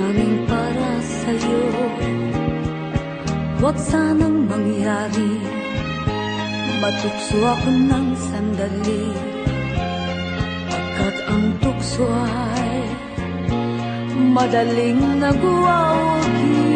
daming para sa'yo. Huwag sanang mangyari. Matukso ako ng sandali. Pagkat ang tukso ay Madaling nagwawagi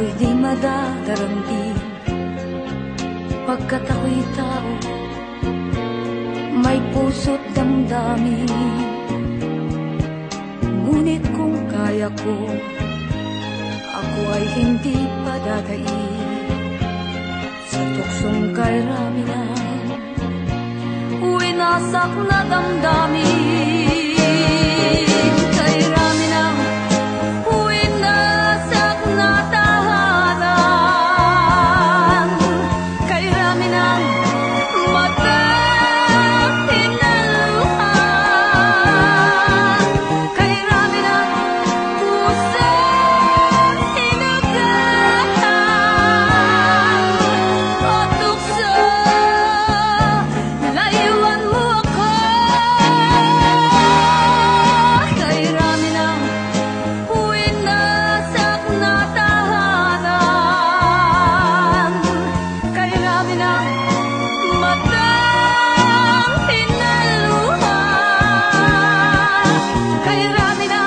ako'y di madadaramdin Pagkat ako'y tao, may puso't damdamin. Ngunit kung kaya ko, ako ay hindi padadain Sa tuksong kay Raminan, winasak na damdamin Kay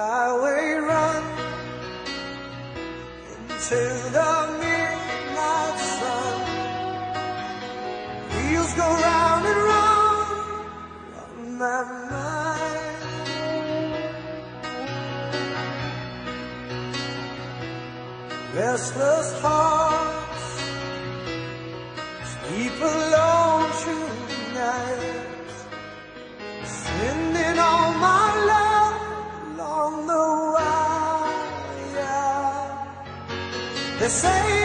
Highway run into the midnight sun. Wheels go round and round on my mind. Restless hearts say